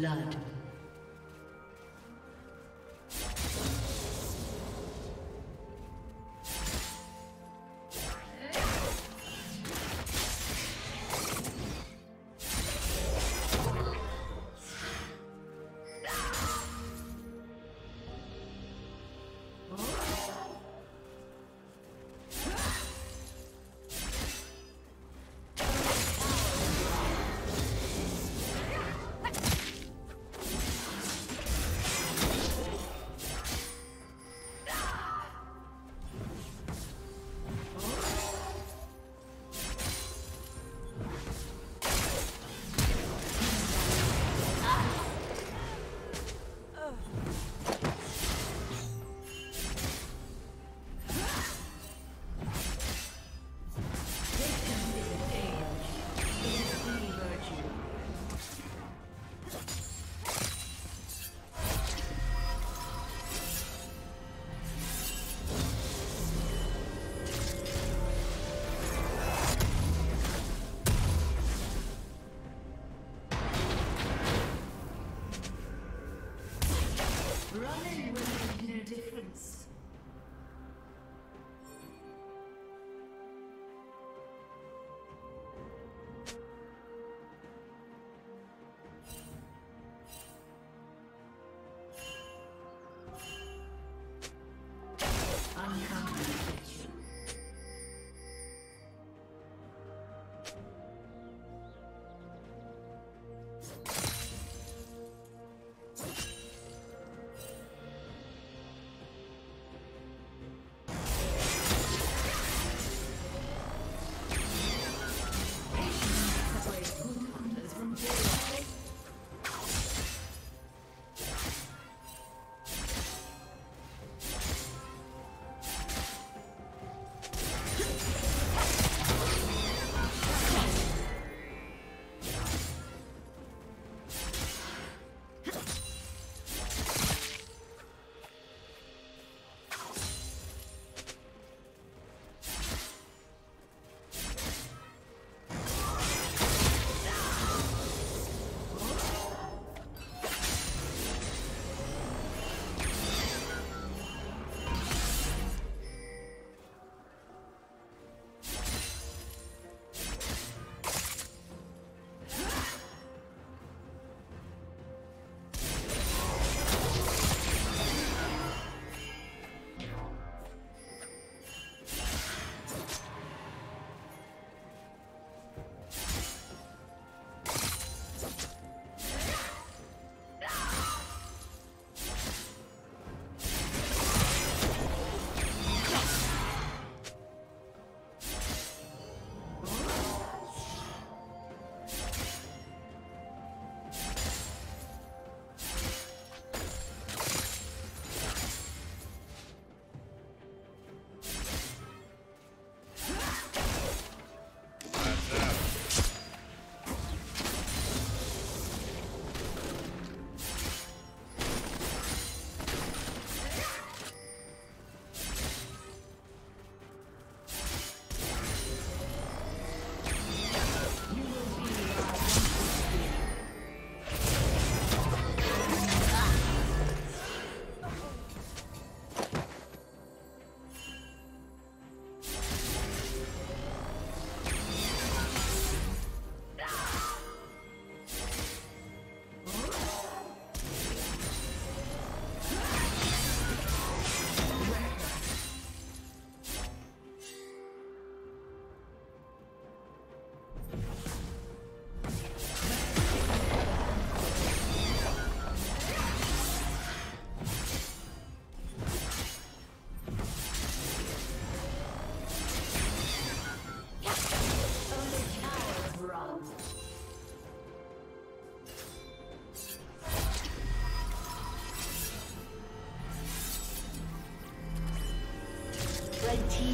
Blood.